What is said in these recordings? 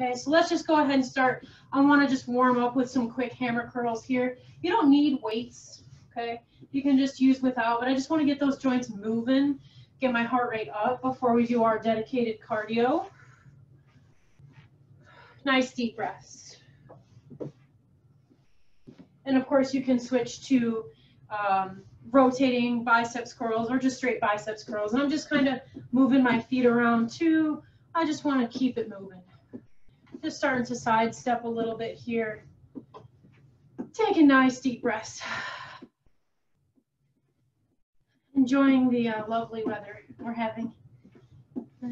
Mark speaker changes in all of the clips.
Speaker 1: Okay, so let's just go ahead and start. I want to just warm up with some quick hammer curls here. You don't need weights, okay? You can just use without, but I just want to get those joints moving, get my heart rate up before we do our dedicated cardio. Nice deep breaths. And of course, you can switch to um, rotating biceps curls or just straight biceps curls. And I'm just kind of moving my feet around too. I just want to keep it moving. Just starting to sidestep a little bit here. Take a nice deep breath. Enjoying the uh, lovely weather we're having.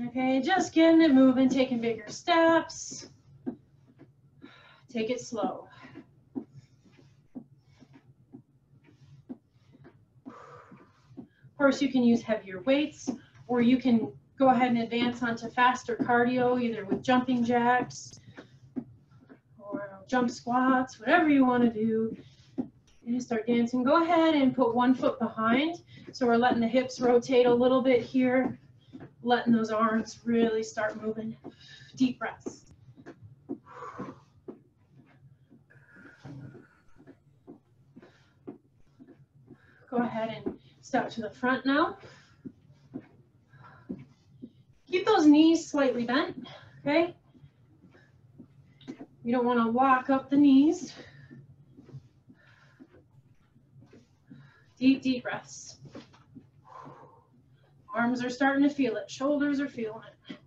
Speaker 1: Okay, just getting it moving, taking bigger steps. Take it slow. Of course, you can use heavier weights, or you can go ahead and advance onto faster cardio, either with jumping jacks jump squats, whatever you want to do. And start dancing. Go ahead and put one foot behind. So we're letting the hips rotate a little bit here, letting those arms really start moving. Deep breaths. Go ahead and step to the front now. Keep those knees slightly bent, okay? You don't want to lock up the knees. Deep, deep breaths. Arms are starting to feel it. Shoulders are feeling it.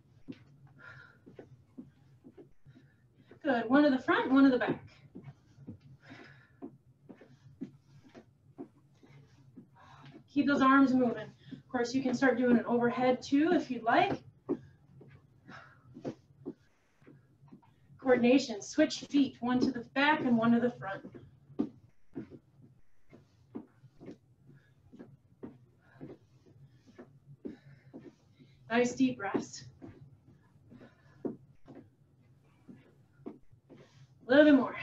Speaker 1: Good. One to the front, one to the back. Keep those arms moving. Of course, you can start doing an overhead too if you'd like. Coordination, switch feet, one to the back and one to the front. Nice deep breaths. A little bit more.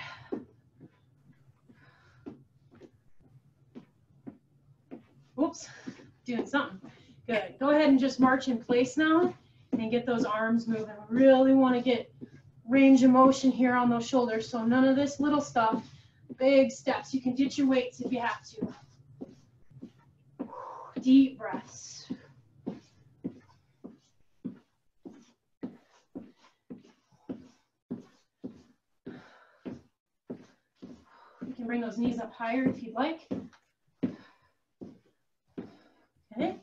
Speaker 1: Oops, doing something. Good. Go ahead and just march in place now and get those arms moving. Really want to get range of motion here on those shoulders. So none of this little stuff. Big steps. You can ditch your weights if you have to. Deep breaths. You can bring those knees up higher if you'd like. Okay.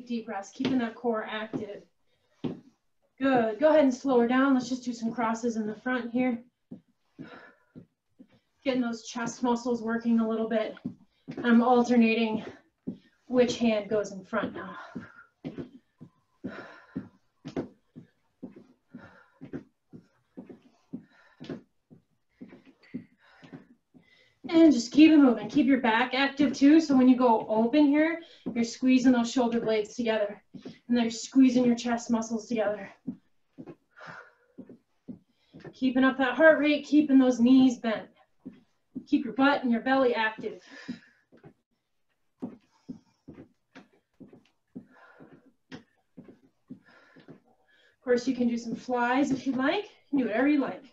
Speaker 1: Deep, deep breaths, keeping that core active. Good. Go ahead and slow her down. Let's just do some crosses in the front here. Getting those chest muscles working a little bit. I'm alternating which hand goes in front now. And just keep it moving. Keep your back active too. So when you go open here, you're squeezing those shoulder blades together. And then you're squeezing your chest muscles together. Keeping up that heart rate, keeping those knees bent. Keep your butt and your belly active. Of course, you can do some flies if you'd like. You do whatever you like.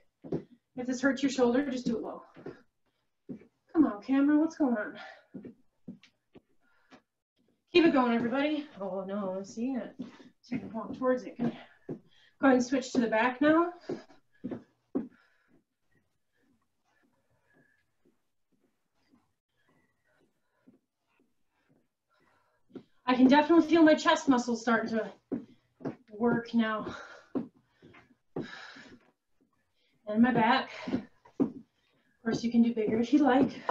Speaker 1: If this hurts your shoulder, just do it low. Come on, camera, what's going on? Keep it going, everybody. Oh no, seeing it. So you can walk towards it. Go ahead and switch to the back now. I can definitely feel my chest muscles starting to work now. And my back. Of course, you can do bigger if you like.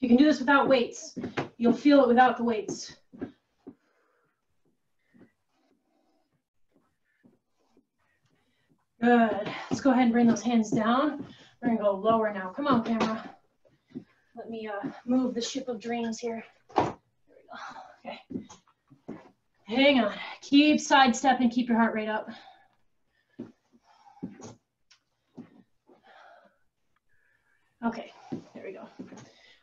Speaker 1: You can do this without weights. You'll feel it without the weights. Good. Let's go ahead and bring those hands down. We're gonna go lower now. Come on, camera. Let me uh, move the ship of dreams here. There we go. Okay. Hang on. Keep sidestepping. Keep your heart rate up. Okay.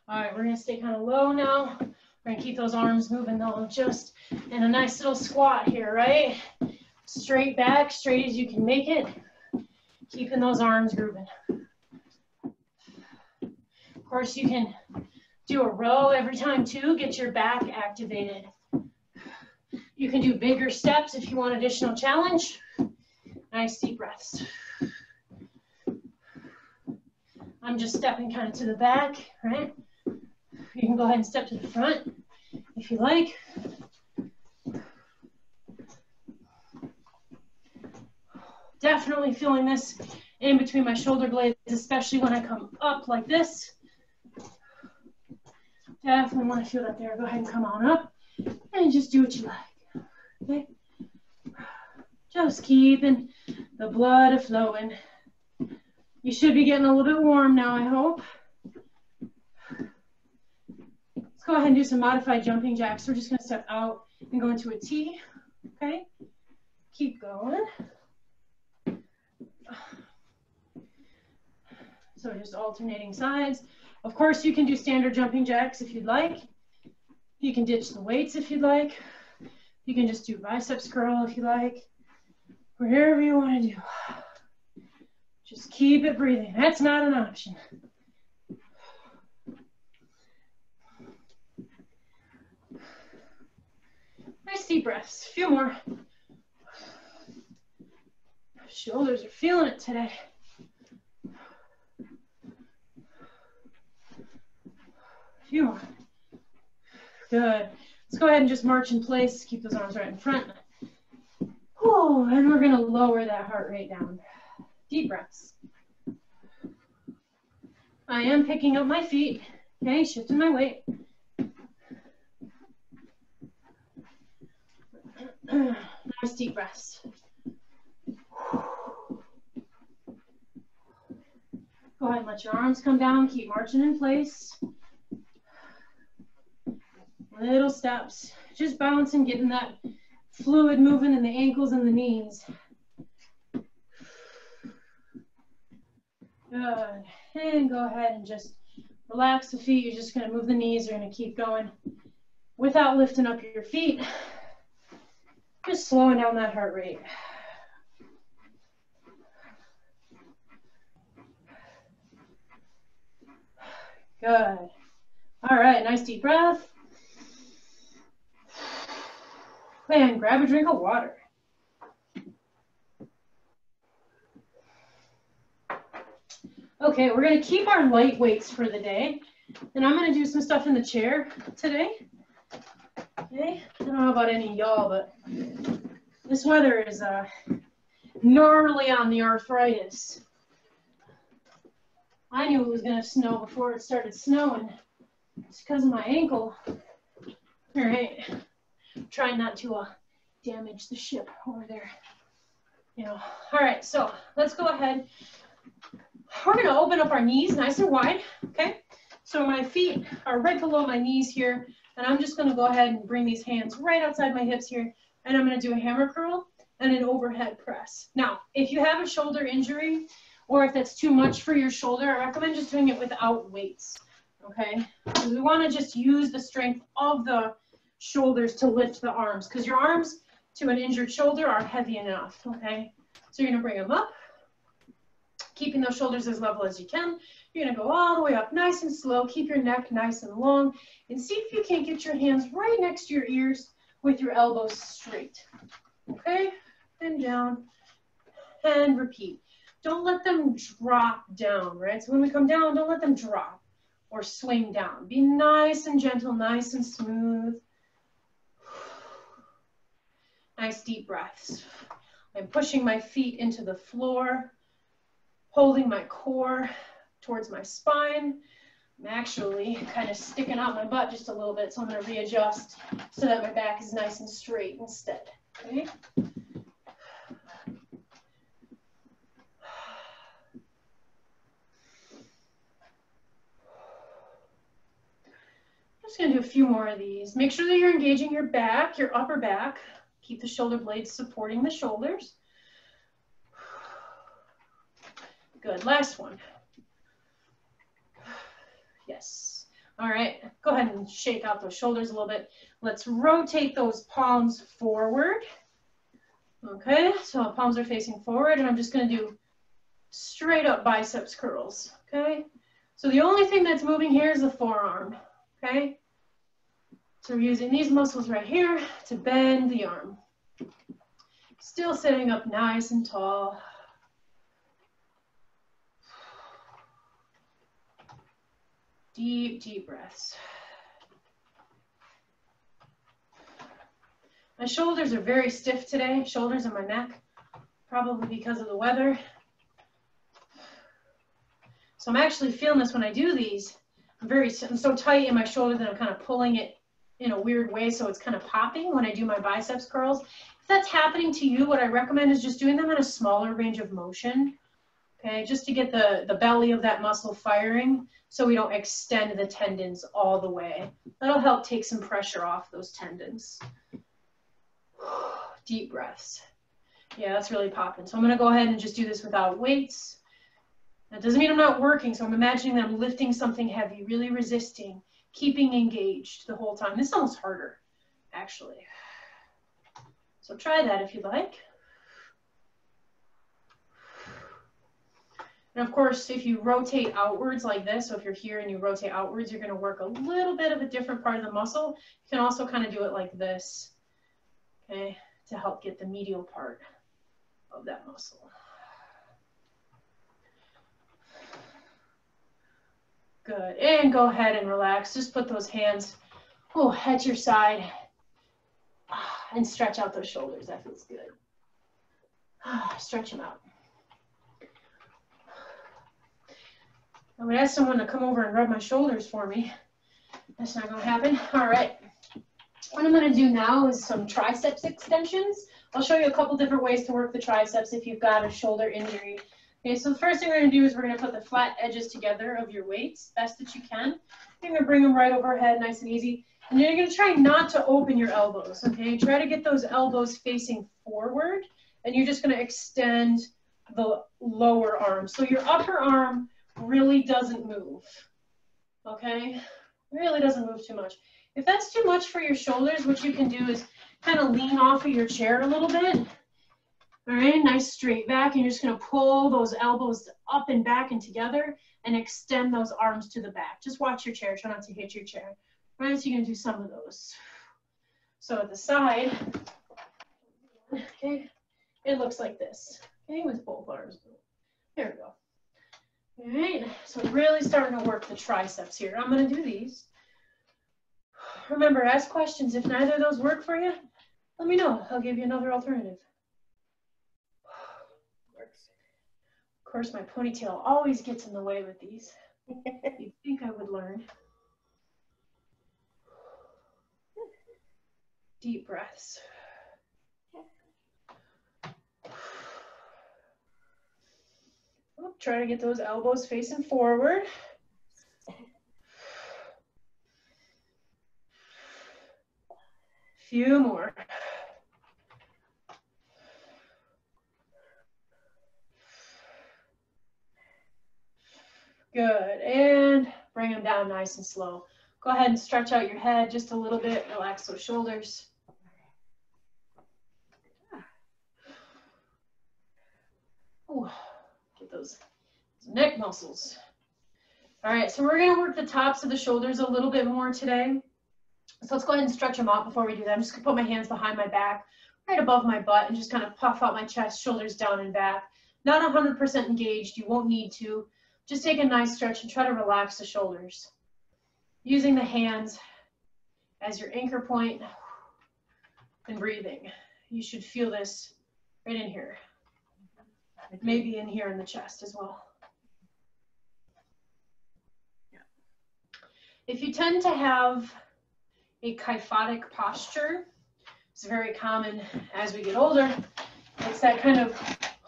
Speaker 1: All right, we're gonna stay kind of low now. We're gonna keep those arms moving though, just in a nice little squat here, right? Straight back, straight as you can make it. Keeping those arms grooving. Of course, you can do a row every time too, get your back activated. You can do bigger steps if you want additional challenge. Nice deep breaths. I'm just stepping kind of to the back, right? You can go ahead and step to the front if you like. Definitely feeling this in between my shoulder blades, especially when I come up like this. Definitely want to feel that there. Go ahead and come on up and just do what you like. Okay? Just keeping the blood flowing. You should be getting a little bit warm now, I hope. Let's go ahead and do some modified jumping jacks. We're just going to step out and go into a T. Okay? Keep going. So just alternating sides. Of course, you can do standard jumping jacks if you'd like. You can ditch the weights if you'd like. You can just do biceps curl if you like. Whatever you want to do. Just keep it breathing. That's not an option. Nice deep breaths. A few more. Shoulders are feeling it today. A few more. Good. Let's go ahead and just march in place. Keep those arms right in front. Oh, and we're going to lower that heart rate down. Deep breaths. I am picking up my feet. Okay, shifting my weight. Nice deep breaths. Go ahead and let your arms come down. Keep marching in place. Little steps. Just balancing, getting that fluid moving in the ankles and the knees. Good. And go ahead and just relax the feet. You're just going to move the knees. You're going to keep going without lifting up your feet. Just slowing down that heart rate. Good. All right, nice deep breath. And grab a drink of water. Okay, we're gonna keep our light weights for the day. And I'm gonna do some stuff in the chair today. Okay, I don't know about any y'all, but this weather is uh, gnarly on the arthritis. I knew it was gonna snow before it started snowing. It's because of my ankle. All right trying not to uh, damage the ship over there. You know, all right, so let's go ahead. We're gonna open up our knees nice and wide, okay? So my feet are right below my knees here, and I'm just gonna go ahead and bring these hands right outside my hips here, and I'm gonna do a hammer curl and an overhead press. Now, if you have a shoulder injury, or if that's too much for your shoulder, I recommend just doing it without weights, okay? We wanna just use the strength of the shoulders to lift the arms because your arms to an injured shoulder are heavy enough, okay? So you're gonna bring them up, keeping those shoulders as level as you can. You're gonna go all the way up nice and slow, keep your neck nice and long, and see if you can't get your hands right next to your ears with your elbows straight, okay? And down, and repeat. Don't let them drop down, right? So when we come down, don't let them drop or swing down. Be nice and gentle, nice and smooth. Nice deep breaths. I'm pushing my feet into the floor, holding my core towards my spine. I'm actually kind of sticking out my butt just a little bit, so I'm going to readjust so that my back is nice and straight instead. Okay? just going to do a few more of these. Make sure that you're engaging your back, your upper back. Keep the shoulder blades supporting the shoulders. Good, last one. Yes. All right, go ahead and shake out those shoulders a little bit. Let's rotate those palms forward. Okay, so palms are facing forward and I'm just gonna do straight up biceps curls, okay? So the only thing that's moving here is the forearm, okay? So we're using these muscles right here to bend the arm. Still sitting up nice and tall. Deep, deep breaths. My shoulders are very stiff today, shoulders and my neck, probably because of the weather. So I'm actually feeling this when I do these. I'm very, I'm so tight in my shoulder that I'm kind of pulling it in a weird way, so it's kind of popping when I do my biceps curls. If that's happening to you, what I recommend is just doing them in a smaller range of motion, okay, just to get the, the belly of that muscle firing so we don't extend the tendons all the way. That'll help take some pressure off those tendons. Deep breaths. Yeah, that's really popping. So I'm gonna go ahead and just do this without weights. That doesn't mean I'm not working, so I'm imagining that I'm lifting something heavy, really resisting, keeping engaged the whole time. This is almost harder, actually. So try that if you like. And of course, if you rotate outwards like this, so if you're here and you rotate outwards, you're going to work a little bit of a different part of the muscle. You can also kind of do it like this, okay, to help get the medial part of that muscle. Good, and go ahead and relax. Just put those hands oh, at your side and stretch out those shoulders. That feels good. Stretch them out. I would ask someone to come over and rub my shoulders for me. That's not gonna happen. All right. What I'm gonna do now is some triceps extensions. I'll show you a couple different ways to work the triceps if you've got a shoulder injury. Okay, so the first thing we're gonna do is we're gonna put the flat edges together of your weights, best that you can. You're gonna bring them right overhead, nice and easy. And you're gonna try not to open your elbows, okay? Try to get those elbows facing forward, and you're just gonna extend the lower arm. So your upper arm really doesn't move, okay? Really doesn't move too much. If that's too much for your shoulders, what you can do is kind of lean off of your chair a little bit. All right, nice straight back. And you're just gonna pull those elbows up and back and together and extend those arms to the back. Just watch your chair, try not to hit your chair. All right, so you're gonna do some of those. So at the side, okay, it looks like this, okay, with both arms. There we go. All right, so really starting to work the triceps here. I'm gonna do these. Remember, ask questions. If neither of those work for you, let me know. I'll give you another alternative. Of course, my ponytail always gets in the way with these. You'd think I would learn. Deep breaths. Try to get those elbows facing forward. Few more. Good, and bring them down nice and slow. Go ahead and stretch out your head just a little bit, relax those shoulders. Ooh those, those neck muscles. All right, so we're gonna work the tops of the shoulders a little bit more today. So let's go ahead and stretch them out before we do that. I'm just gonna put my hands behind my back, right above my butt, and just kind of puff out my chest, shoulders down and back. Not 100% engaged, you won't need to. Just take a nice stretch and try to relax the shoulders. Using the hands as your anchor point and breathing. You should feel this right in here maybe in here in the chest as well. Yeah. If you tend to have a kyphotic posture, it's very common as we get older. It's that kind of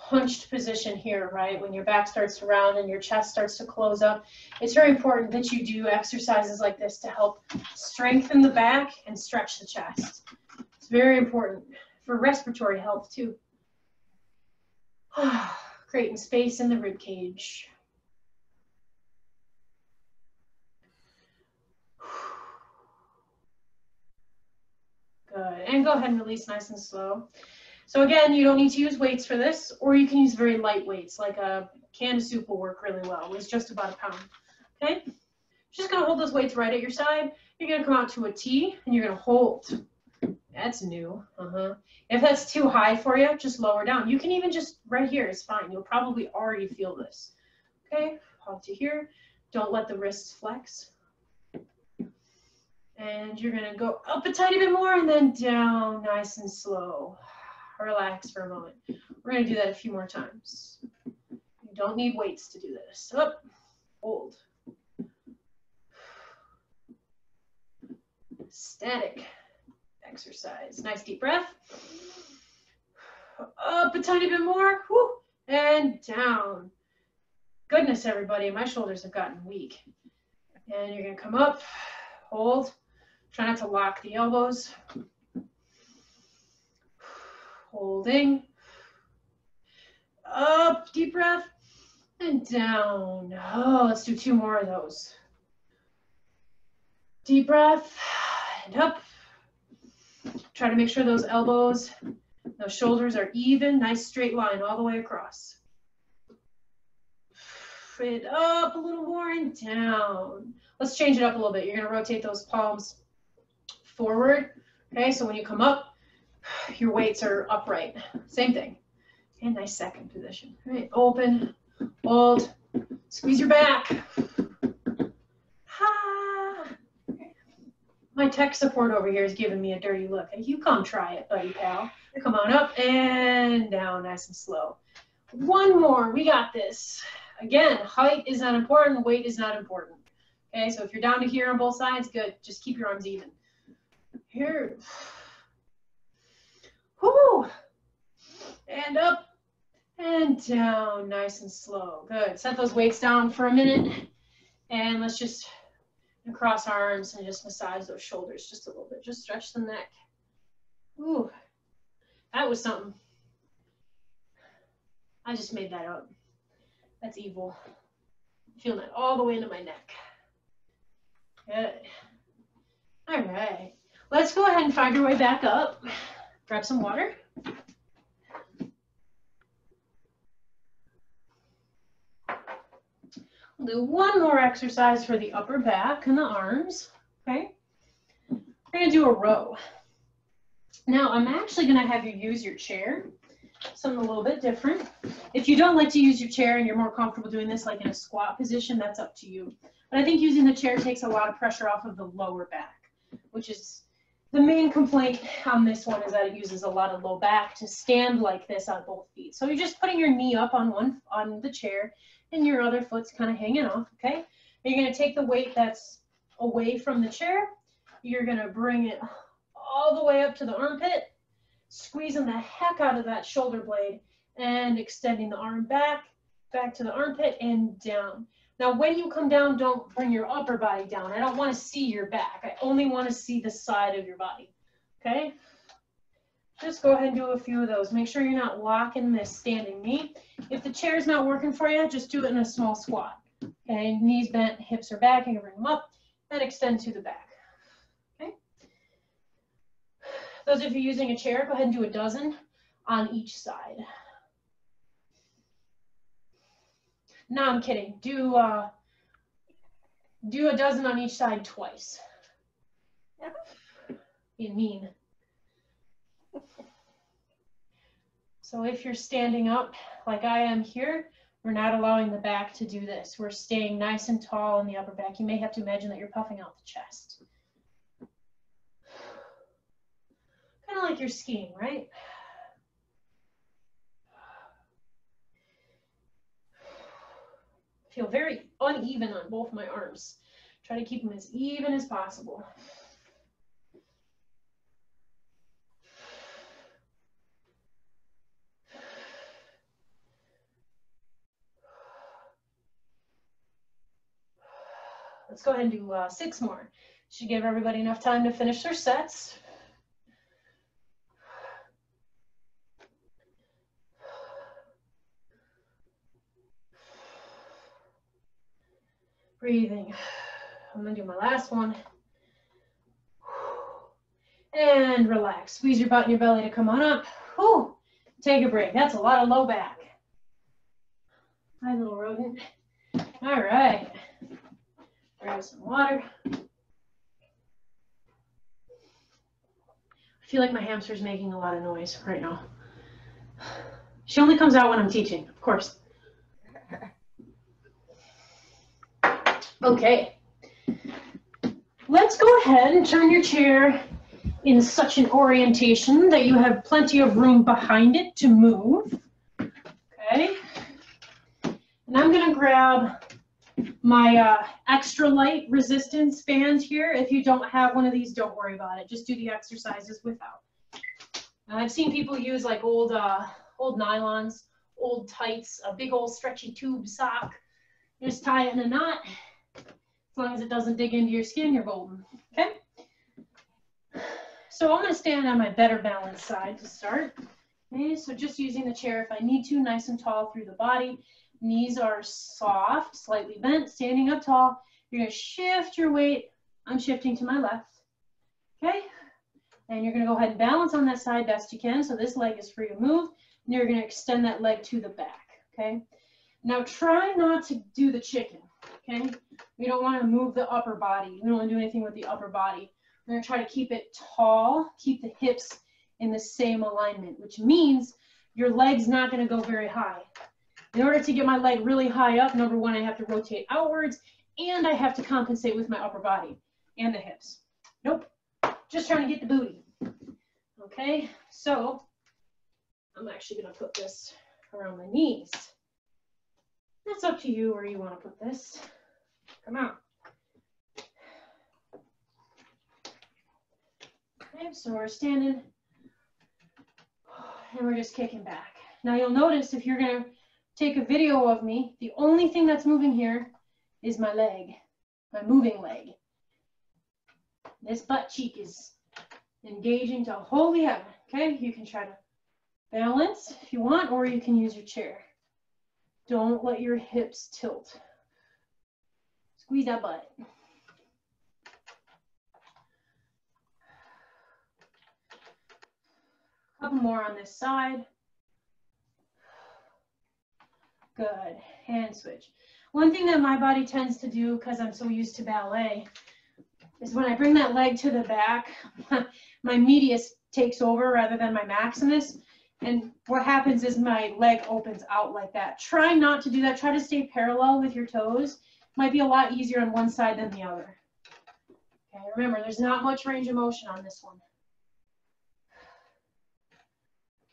Speaker 1: hunched position here, right? When your back starts to round and your chest starts to close up. It's very important that you do exercises like this to help strengthen the back and stretch the chest. It's very important for respiratory health too. creating space in the rib cage. Good, and go ahead and release nice and slow. So again, you don't need to use weights for this, or you can use very light weights, like a canned soup will work really well. It's just about a pound, okay? Just gonna hold those weights right at your side. You're gonna come out to a T, and you're gonna hold. That's new, uh-huh. If that's too high for you, just lower down. You can even just, right here is fine. You'll probably already feel this. Okay, hold to here. Don't let the wrists flex. And you're gonna go up a tiny bit more and then down nice and slow. Relax for a moment. We're gonna do that a few more times. You don't need weights to do this. Up, hold. Static exercise. Nice deep breath. Up a tiny bit more. Whew, and down. Goodness, everybody, my shoulders have gotten weak. And you're gonna come up, hold. Try not to lock the elbows. Holding. Up, deep breath, and down. Oh, let's do two more of those. Deep breath, and up. Try to make sure those elbows, those shoulders are even, nice straight line all the way across. It up a little more and down. Let's change it up a little bit. You're gonna rotate those palms forward. Okay, so when you come up, your weights are upright. Same thing. And nice second position. All right, open, hold, squeeze your back. Ha! My tech support over here is giving me a dirty look. You come try it, buddy pal. Come on up and down, nice and slow. One more, we got this. Again, height is not important, weight is not important. Okay, so if you're down to here on both sides, good. Just keep your arms even. Here. Whoo! And up and down, nice and slow. Good. Set those weights down for a minute. And let's just cross arms and just massage those shoulders just a little bit. Just stretch the neck. Ooh, that was something. I just made that up. That's evil. Feeling that all the way into my neck. Good. All right. Let's go ahead and find our way back up. Grab some water. We'll do one more exercise for the upper back and the arms, okay? We're gonna do a row. Now, I'm actually gonna have you use your chair, something a little bit different. If you don't like to use your chair and you're more comfortable doing this like in a squat position, that's up to you. But I think using the chair takes a lot of pressure off of the lower back, which is the main complaint on this one is that it uses a lot of low back to stand like this on both feet. So you're just putting your knee up on one on the chair and your other foot's kind of hanging off, okay? You're gonna take the weight that's away from the chair, you're gonna bring it all the way up to the armpit, squeezing the heck out of that shoulder blade and extending the arm back, back to the armpit and down. Now, when you come down, don't bring your upper body down. I don't want to see your back. I only want to see the side of your body, okay? Just go ahead and do a few of those. Make sure you're not locking this standing knee. If the chair is not working for you, just do it in a small squat. Okay, knees bent, hips are back, you can bring them up and extend to the back. Okay. Those of you using a chair, go ahead and do a dozen on each side. No, I'm kidding. Do uh, do a dozen on each side twice. Be mean. So if you're standing up like I am here, we're not allowing the back to do this. We're staying nice and tall in the upper back. You may have to imagine that you're puffing out the chest. Kind of like you're skiing, right? feel very uneven on both my arms. Try to keep them as even as possible. Let's go ahead and do uh, six more. Should give everybody enough time to finish their sets. Breathing. I'm gonna do my last one. And relax. Squeeze your butt and your belly to come on up. Whew. Take a break. That's a lot of low back. Hi, little rodent. All right. Grab some water. I feel like my hamster's making a lot of noise right now. She only comes out when I'm teaching, of course. Okay. Let's go ahead and turn your chair in such an orientation that you have plenty of room behind it to move. Okay. And I'm going to grab my uh, extra light resistance band here. If you don't have one of these, don't worry about it. Just do the exercises without. I've seen people use like old, uh, old nylons, old tights, a big old stretchy tube sock. Just tie it in a knot. As long as it doesn't dig into your skin, you're golden. Okay? So I'm going to stand on my better balanced side to start. Okay, so just using the chair if I need to, nice and tall through the body. Knees are soft, slightly bent, standing up tall. You're to shift your weight. I'm shifting to my left. Okay? And you're going to go ahead and balance on that side best you can. So this leg is free to move. And you're going to extend that leg to the back. Okay? Now try not to do the chicken. Okay? We don't want to move the upper body. We don't want to do anything with the upper body. We're to try to keep it tall, keep the hips in the same alignment, which means your leg's not going to go very high. In order to get my leg really high up, number one, I have to rotate outwards and I have to compensate with my upper body and the hips. Nope, just trying to get the booty. Okay, so I'm actually gonna put this around my knees. That's up to you where you wanna put this. Come on. Okay, so we're standing and we're just kicking back. Now you'll notice if you're gonna take a video of me, the only thing that's moving here is my leg, my moving leg. This butt cheek is engaging to holy heaven. Okay, you can try to balance if you want, or you can use your chair. Don't let your hips tilt. Squeeze that butt. Couple more on this side. Good, hand switch. One thing that my body tends to do, because I'm so used to ballet, is when I bring that leg to the back, my medius takes over rather than my maximus. And what happens is my leg opens out like that. Try not to do that. Try to stay parallel with your toes. Might be a lot easier on one side than the other. Okay, remember, there's not much range of motion on this one.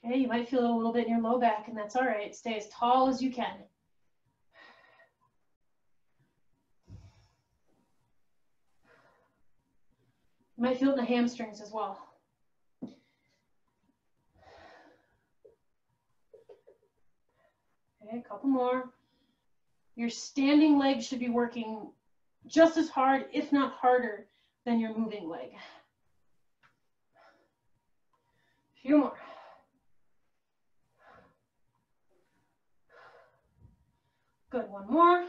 Speaker 1: Okay, you might feel a little bit in your low back, and that's all right. Stay as tall as you can. You might feel it in the hamstrings as well. Okay, a couple more. Your standing leg should be working just as hard, if not harder, than your moving leg. A few more. Good, one more.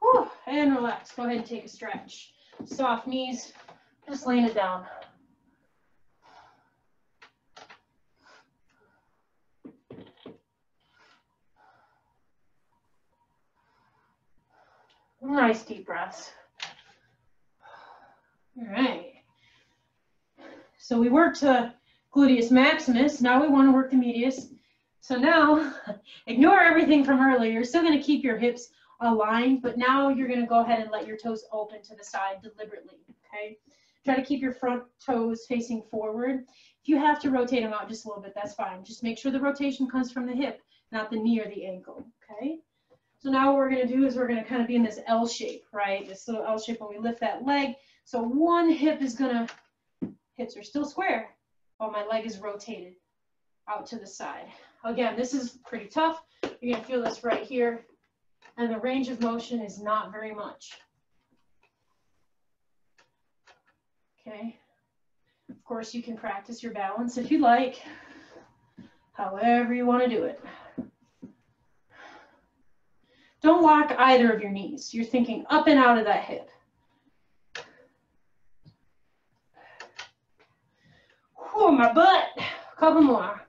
Speaker 1: Whew, and relax. Go ahead and take a stretch. Soft knees, just laying it down. Nice deep breaths. All right. So we worked to gluteus maximus. Now we want to work the medius. So now, ignore everything from earlier. You're still going to keep your hips aligned, but now you're going to go ahead and let your toes open to the side deliberately, okay? Try to keep your front toes facing forward. If you have to rotate them out just a little bit, that's fine. Just make sure the rotation comes from the hip, not the knee or the ankle, okay? So now what we're going to do is we're going to kind of be in this L shape, right? This little L shape when we lift that leg. So one hip is going to, hips are still square, while my leg is rotated out to the side. Again, this is pretty tough. You're to feel this right here. And the range of motion is not very much. Okay. Of course, you can practice your balance if you like, however you want to do it. Don't lock either of your knees. You're thinking up and out of that hip. Oh, my butt. A couple more.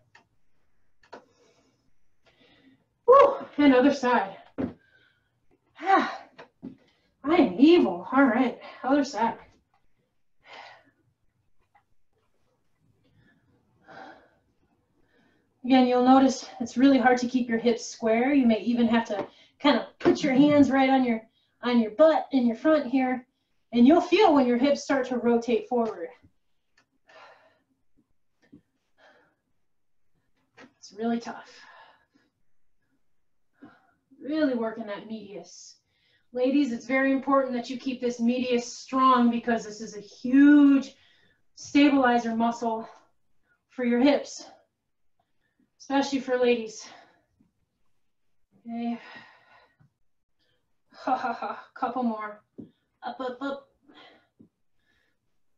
Speaker 1: Whew, and other side. I am evil. All right, other side. Again, you'll notice it's really hard to keep your hips square. You may even have to kind of put your hands right on your on your butt in your front here, and you'll feel when your hips start to rotate forward. It's really tough. Really working that medius. Ladies, it's very important that you keep this medius strong because this is a huge stabilizer muscle for your hips especially for ladies. Okay. Ha ha ha, couple more. Up, up, up.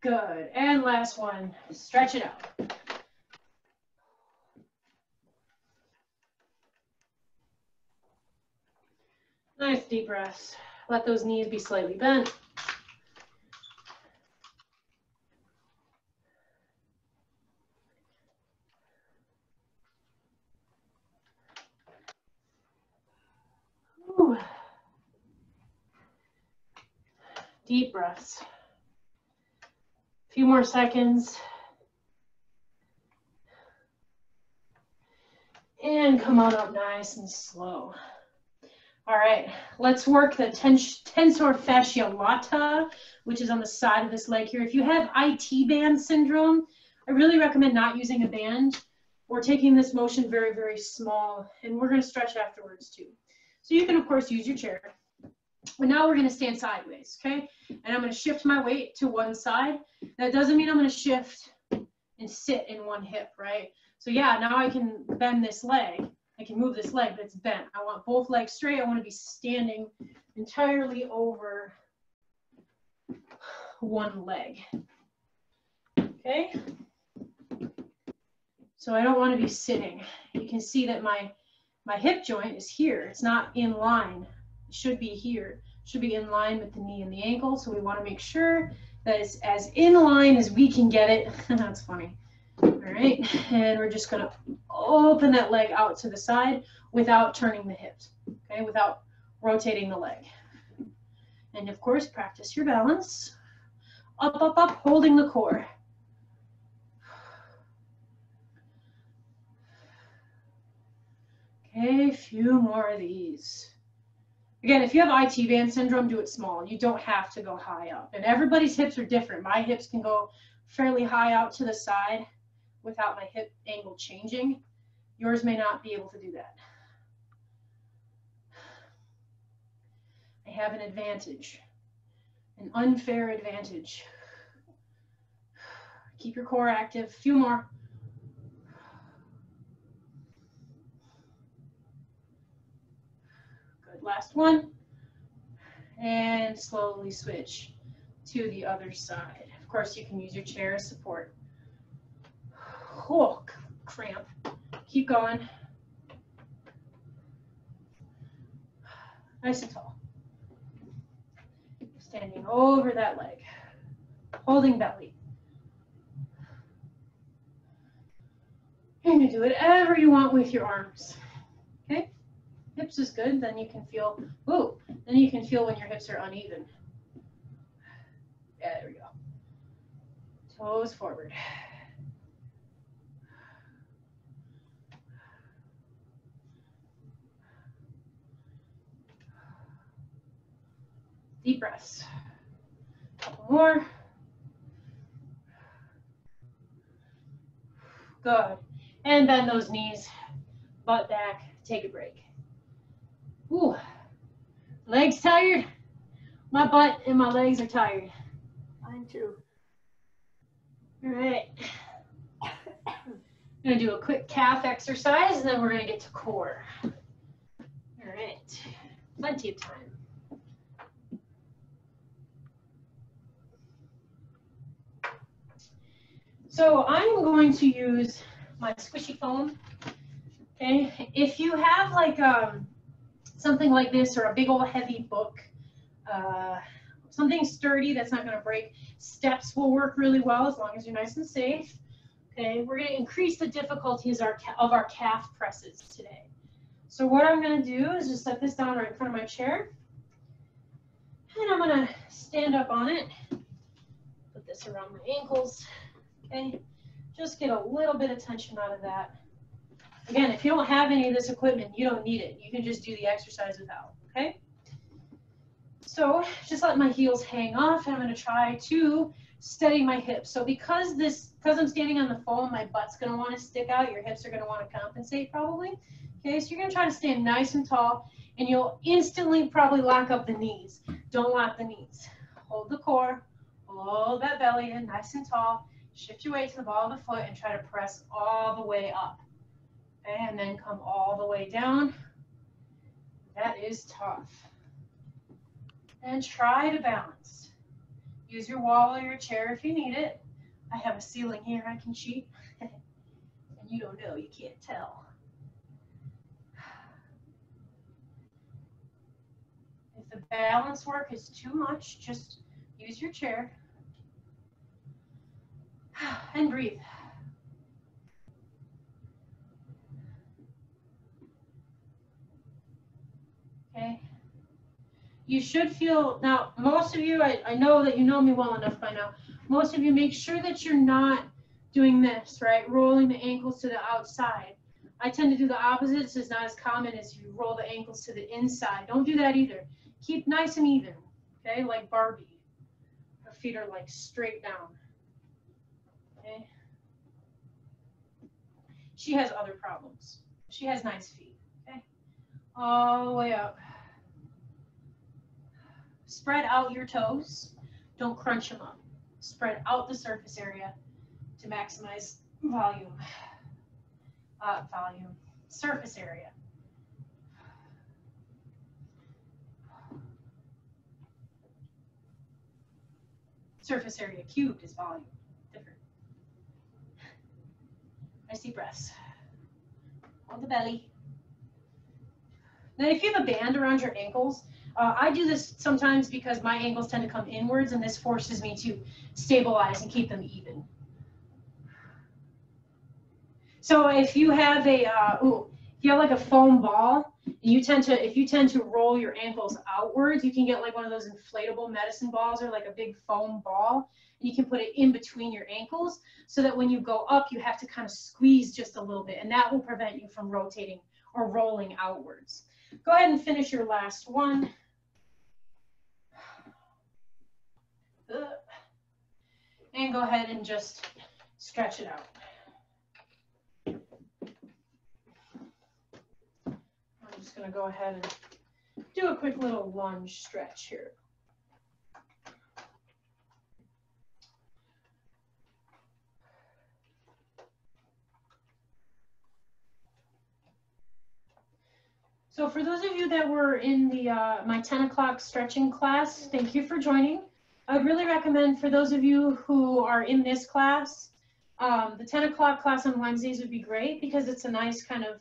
Speaker 1: Good, and last one, stretch it out. Nice deep breaths. Let those knees be slightly bent. Deep breaths. A few more seconds. And come on up nice and slow. All right, let's work the tens tensor fascia lata, which is on the side of this leg here. If you have IT band syndrome, I really recommend not using a band or taking this motion very, very small. And we're gonna stretch afterwards too. So you can, of course, use your chair. But now we're gonna stand sideways, okay? And I'm gonna shift my weight to one side. That doesn't mean I'm gonna shift and sit in one hip, right? So yeah, now I can bend this leg. I can move this leg, but it's bent. I want both legs straight. I wanna be standing entirely over one leg, okay? So I don't wanna be sitting. You can see that my, my hip joint is here. It's not in line should be here, should be in line with the knee and the ankle. So we want to make sure that it's as in line as we can get it. That's funny. All right, and we're just gonna open that leg out to the side without turning the hips, okay, without rotating the leg. And of course, practice your balance. Up, up, up, holding the core. Okay, a few more of these. Again, if you have IT band syndrome, do it small. You don't have to go high up. And everybody's hips are different. My hips can go fairly high out to the side without my hip angle changing. Yours may not be able to do that. I have an advantage, an unfair advantage. Keep your core active. A few more. Good, last one. And slowly switch to the other side. Of course, you can use your chair as support. Oh, cramp. Keep going. Nice and tall. Standing over that leg. Holding belly. And you do whatever you want with your arms. Okay? hips is good, then you can feel, ooh, then you can feel when your hips are uneven. Yeah, there we go. Toes forward. Deep breaths. Couple more. Good. And bend those knees, butt back, take a break. Ooh, legs tired. My butt and my legs are tired.
Speaker 2: Mine too.
Speaker 1: All right. I'm gonna do a quick calf exercise and then we're gonna get to core. All right, plenty of time. So I'm going to use my squishy foam. Okay, if you have like um, something like this or a big old heavy book, uh, something sturdy that's not going to break. Steps will work really well as long as you're nice and safe. Okay, we're gonna increase the difficulties of our calf presses today. So what I'm gonna do is just set this down right in front of my chair. And I'm gonna stand up on it. Put this around my ankles, okay? Just get a little bit of tension out of that. Again, if you don't have any of this equipment, you don't need it. You can just do the exercise without, okay? So just let my heels hang off and I'm gonna try to steady my hips. So because this, because I'm standing on the foam, my butt's gonna wanna stick out, your hips are gonna wanna compensate probably. Okay, so you're gonna try to stand nice and tall and you'll instantly probably lock up the knees. Don't lock the knees. Hold the core, hold that belly in nice and tall. Shift your weight to the ball of the foot and try to press all the way up. And then come all the way down. That is tough. And try to balance. Use your wall or your chair if you need it. I have a ceiling here I can cheat. and you don't know, you can't tell. If the balance work is too much, just use your chair and breathe. Okay. You should feel, now, most of you, I, I know that you know me well enough by now. Most of you make sure that you're not doing this, right? Rolling the ankles to the outside. I tend to do the opposite. This is not as common as you roll the ankles to the inside. Don't do that either. Keep nice and even, okay? Like Barbie. Her feet are like straight down. Okay? She has other problems. She has nice feet, okay? All the way up. Spread out your toes. Don't crunch them up. Spread out the surface area to maximize volume. Uh, volume. Surface area. Surface area cubed is volume. Different. Deep breaths. Hold the belly. Now, if you have a band around your ankles, uh, I do this sometimes because my ankles tend to come inwards and this forces me to stabilize and keep them even. So if you have a, uh, ooh, if you have like a foam ball, you tend to, if you tend to roll your ankles outwards, you can get like one of those inflatable medicine balls or like a big foam ball. You can put it in between your ankles so that when you go up, you have to kind of squeeze just a little bit and that will prevent you from rotating or rolling outwards. Go ahead and finish your last one. And go ahead and just stretch it out. I'm just going to go ahead and do a quick little lunge stretch here. So for those of you that were in the uh, my 10 o'clock stretching class, thank you for joining. I would really recommend for those of you who are in this class, um, the 10 o'clock class on Wednesdays would be great because it's a nice kind of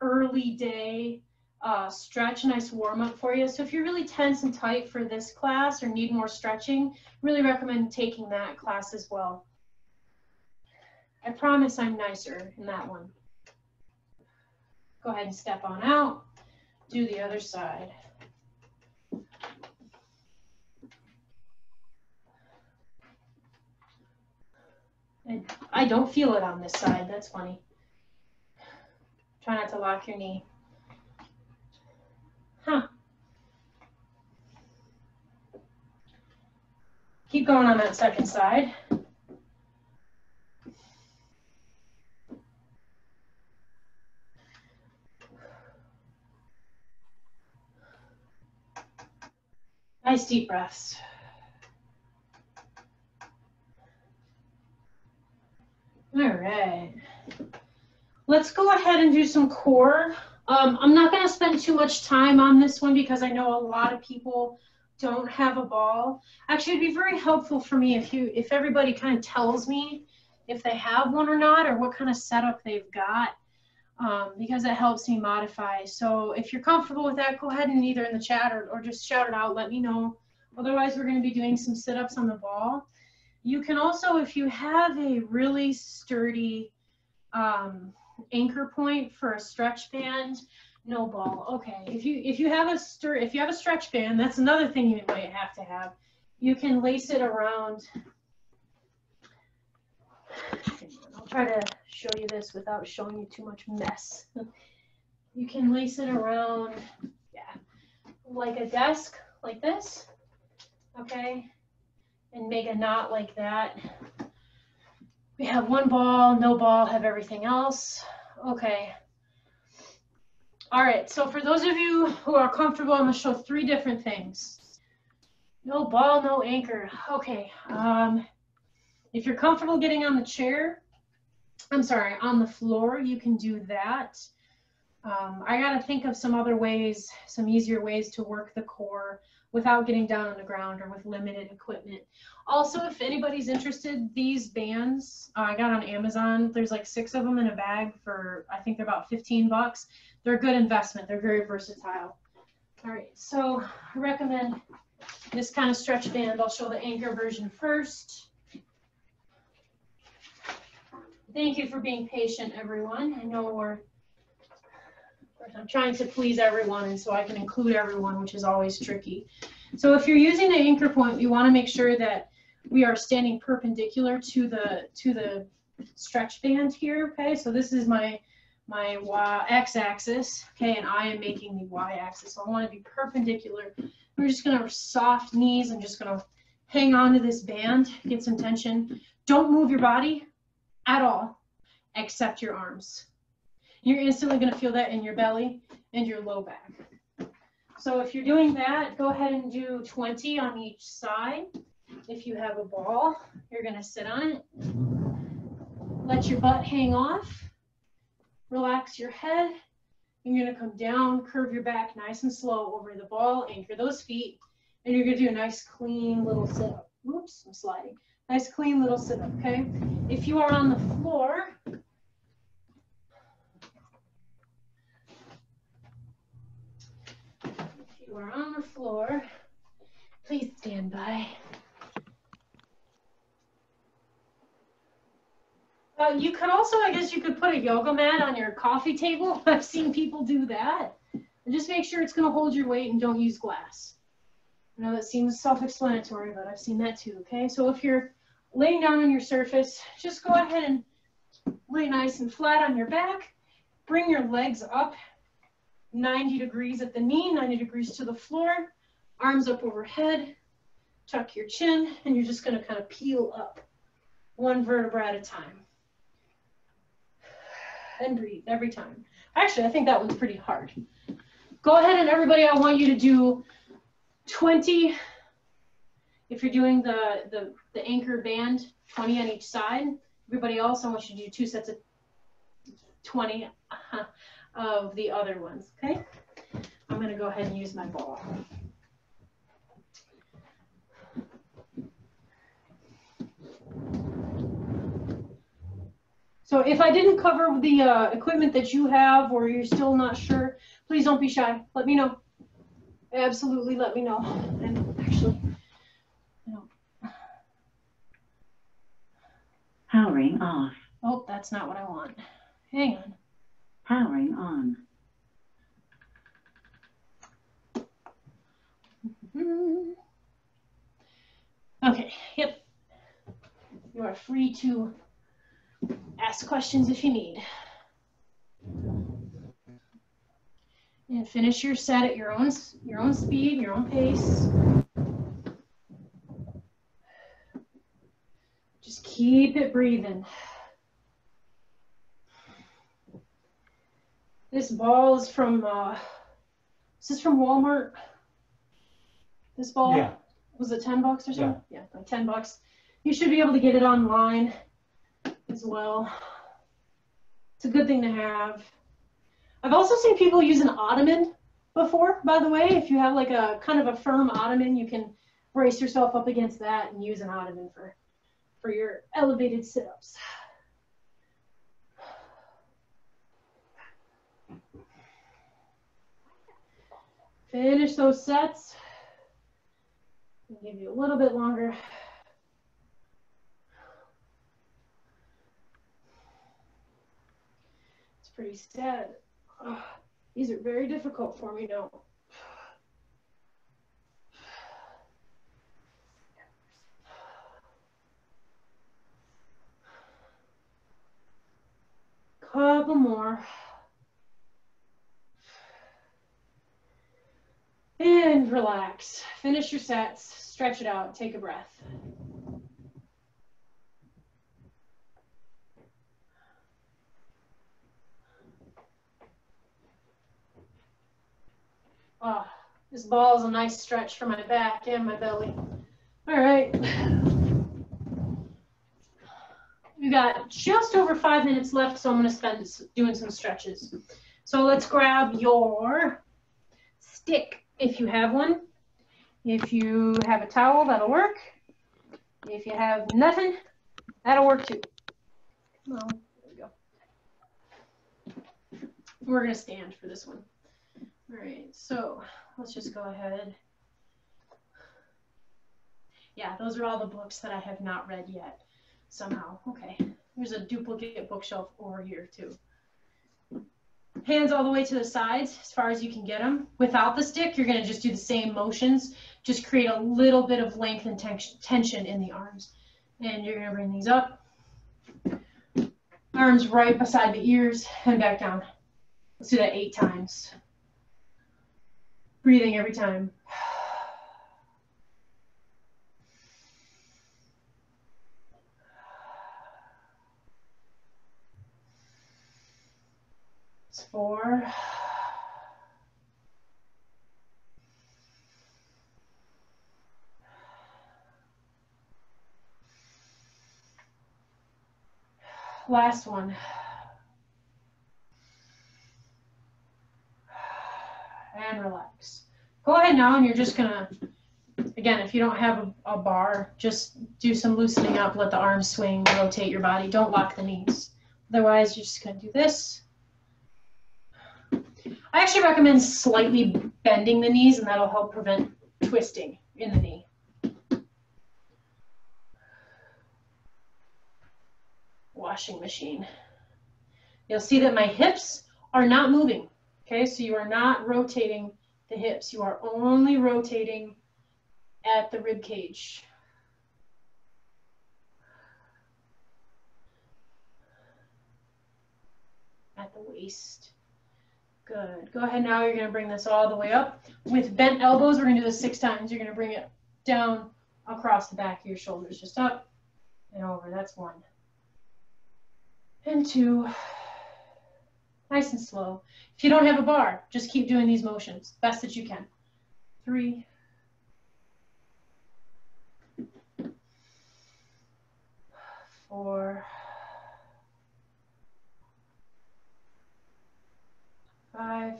Speaker 1: early day uh, stretch, nice warm up for you. So if you're really tense and tight for this class or need more stretching, really recommend taking that class as well. I promise I'm nicer in that one. Go ahead and step on out. Do the other side. And I don't feel it on this side. That's funny. Try not to lock your knee. Huh. Keep going on that second side. Nice deep breaths. All right. Let's go ahead and do some core. Um, I'm not going to spend too much time on this one because I know a lot of people don't have a ball. Actually, it'd be very helpful for me if you, if everybody kind of tells me if they have one or not, or what kind of setup they've got, um, because it helps me modify. So if you're comfortable with that, go ahead and either in the chat or, or just shout it out, let me know. Otherwise, we're going to be doing some sit-ups on the ball. You can also, if you have a really sturdy um, anchor point for a stretch band, no ball. Okay, if you if you have a stir if you have a stretch band, that's another thing you might have to have. You can lace it around. I'll try to show you this without showing you too much mess. You can lace it around, yeah, like a desk, like this, okay, and make a knot like that. We have one ball, no ball, have everything else. Okay. All right, so for those of you who are comfortable, I'm gonna show three different things. No ball, no anchor. Okay, um, if you're comfortable getting on the chair, I'm sorry, on the floor, you can do that. Um, I gotta think of some other ways, some easier ways to work the core without getting down on the ground or with limited equipment. Also, if anybody's interested, these bands uh, I got on Amazon, there's like six of them in a bag for, I think they're about 15 bucks. They're a good investment. They're very versatile. All right, so I recommend this kind of stretch band. I'll show the anchor version first. Thank you for being patient, everyone. I know we're, I'm trying to please everyone and so I can include everyone, which is always tricky. So if you're using the anchor point, we want to make sure that we are standing perpendicular to the to the stretch band here, okay? So this is my my y, x-axis, okay, and I am making the y-axis. So I want to be perpendicular. We're just going to soft knees. I'm just going to hang on to this band, get some tension. Don't move your body at all, except your arms. You're instantly going to feel that in your belly and your low back. So if you're doing that, go ahead and do 20 on each side. If you have a ball, you're going to sit on it. Let your butt hang off. Relax your head. You're going to come down, curve your back nice and slow over the ball, anchor those feet, and you're going to do a nice clean little sit up. I'm sliding. Nice clean little sit up, okay? If you are on the floor, if you are on the floor, please stand by. Uh, you could also, I guess you could put a yoga mat on your coffee table. I've seen people do that. And just make sure it's going to hold your weight and don't use glass. I know that seems self-explanatory, but I've seen that too, okay? So if you're laying down on your surface, just go ahead and lay nice and flat on your back. Bring your legs up 90 degrees at the knee, 90 degrees to the floor, arms up overhead, tuck your chin, and you're just going to kind of peel up one vertebra at a time and breathe every time. Actually, I think that one's pretty hard. Go ahead and everybody, I want you to do 20, if you're doing the, the, the anchor band, 20 on each side. Everybody else, I want you to do two sets of 20 of the other ones, okay? I'm gonna go ahead and use my ball. So if I didn't cover the uh, equipment that you have or you're still not sure, please don't be shy. Let me know. Absolutely let me know. And actually, no.
Speaker 2: Powering off.
Speaker 1: Oh, that's not what I want. Hang on.
Speaker 2: Powering on. Mm-hmm.
Speaker 1: Okay, yep. You are free to Ask questions if you need. And finish your set at your own your own speed, your own pace. Just keep it breathing. This ball is from uh, is this from Walmart? This ball?
Speaker 3: Yeah.
Speaker 1: Was it 10 bucks or something? Yeah, yeah like 10 bucks. You should be able to get it online as well. It's a good thing to have. I've also seen people use an ottoman before, by the way. If you have like a kind of a firm ottoman, you can brace yourself up against that and use an ottoman for, for your elevated sit-ups. Finish those sets. Give you a little bit longer. It's pretty sad. Ugh, these are very difficult for me now. Couple more. And relax. Finish your sets. Stretch it out. Take a breath. Oh, this ball is a nice stretch for my back and my belly. All right. We got just over five minutes left, so I'm going to spend doing some stretches. So let's grab your stick if you have one. If you have a towel, that'll work. If you have nothing, that'll work too. Well, there we go. We're going to stand for this one. All right, so let's just go ahead. Yeah, those are all the books that I have not read yet somehow. Okay, there's a duplicate bookshelf over here too. Hands all the way to the sides as far as you can get them. Without the stick, you're gonna just do the same motions, just create a little bit of length and tension in the arms. And you're gonna bring these up. Arms right beside the ears and back down. Let's do that eight times. Breathing every time. It's four. Last one. And relax. Go ahead now and you're just gonna, again, if you don't have a, a, bar, just do some loosening up, let the arms swing, rotate your body. Don't lock the knees. Otherwise, you're just gonna do this. I actually recommend slightly bending the knees and that'll help prevent twisting in the knee. Washing machine. You'll see that my hips are not moving. Okay, so you are not rotating the hips. You are only rotating at the rib cage. At the waist. Good. Go ahead now. You're going to bring this all the way up. With bent elbows, we're going to do this six times. You're going to bring it down across the back of your shoulders. Just up and over. That's one. And two nice and slow. If you don't have a bar, just keep doing these motions, best that you can. Three, four, five,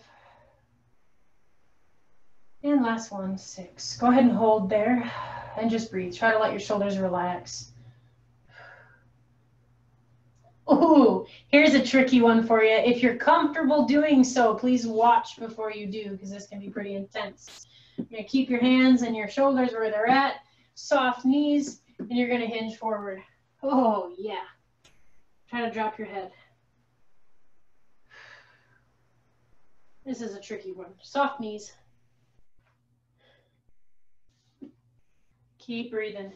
Speaker 1: and last one, six. Go ahead and hold there and just breathe. Try to let your shoulders relax. Ooh, here's a tricky one for you. If you're comfortable doing so, please watch before you do because this can be pretty intense. You're going to keep your hands and your shoulders where they're at, soft knees, and you're going to hinge forward. Oh, yeah. Try to drop your head. This is a tricky one. Soft knees. Keep breathing.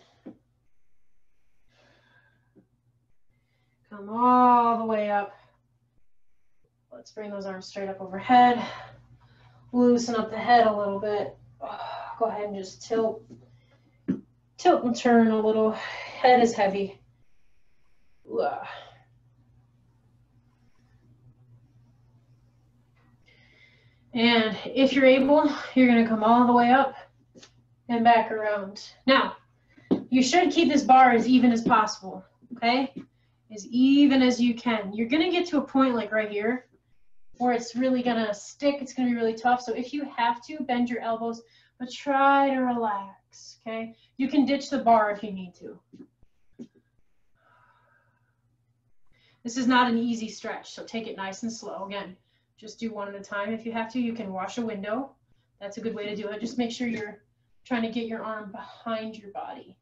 Speaker 1: Come all the way up. Let's bring those arms straight up overhead. Loosen up the head a little bit. Go ahead and just tilt, tilt and turn a little. Head is heavy. And if you're able, you're going to come all the way up and back around. Now, you should keep this bar as even as possible, okay? As even as you can. You're going to get to a point like right here where it's really going to stick. It's going to be really tough. So if you have to, bend your elbows, but try to relax, okay? You can ditch the bar if you need to. This is not an easy stretch, so take it nice and slow. Again, just do one at a time. If you have to, you can wash a window. That's a good way to do it. Just make sure you're trying to get your arm behind your body.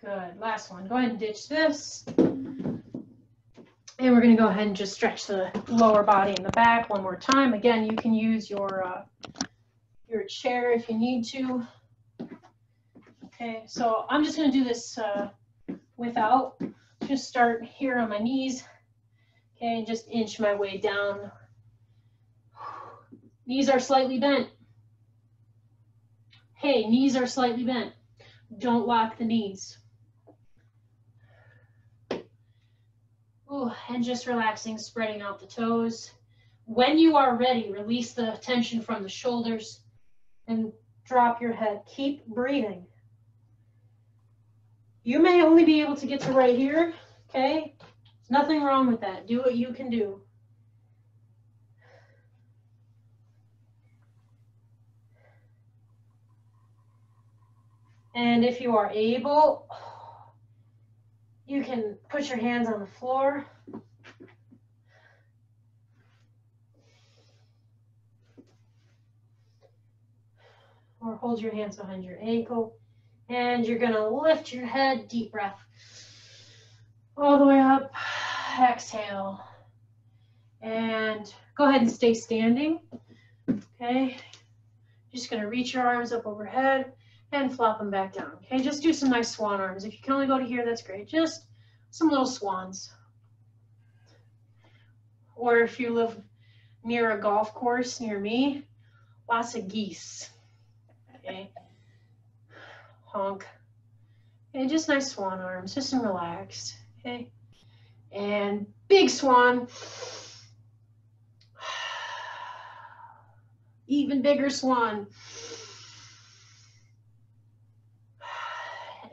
Speaker 1: Good, last one. Go ahead and ditch this. And we're gonna go ahead and just stretch the lower body and the back one more time. Again, you can use your, uh, your chair if you need to. Okay, so I'm just gonna do this, uh, without, just start here on my knees. Okay, and just inch my way down. Knees are slightly bent. Hey, knees are slightly bent. Don't lock the knees. Ooh, and just relaxing, spreading out the toes. When you are ready, release the tension from the shoulders and drop your head. Keep breathing. You may only be able to get to right here, okay? There's nothing wrong with that. Do what you can do. And if you are able, you can put your hands on the floor. Or hold your hands behind your ankle. And you're going to lift your head, deep breath. All the way up. Exhale. And go ahead and stay standing. Okay. Just going to reach your arms up overhead and flop them back down. Okay, just do some nice swan arms. If you can only go to here, that's great. Just some little swans. Or if you live near a golf course near me, lots of geese. Okay, honk. And just nice swan arms, just some relaxed. Okay, and big swan. Even bigger swan.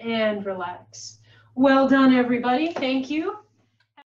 Speaker 1: And relax. Well done, everybody. Thank you.